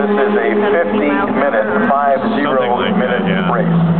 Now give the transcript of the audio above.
This is a 50 minute, 5 0 minute race.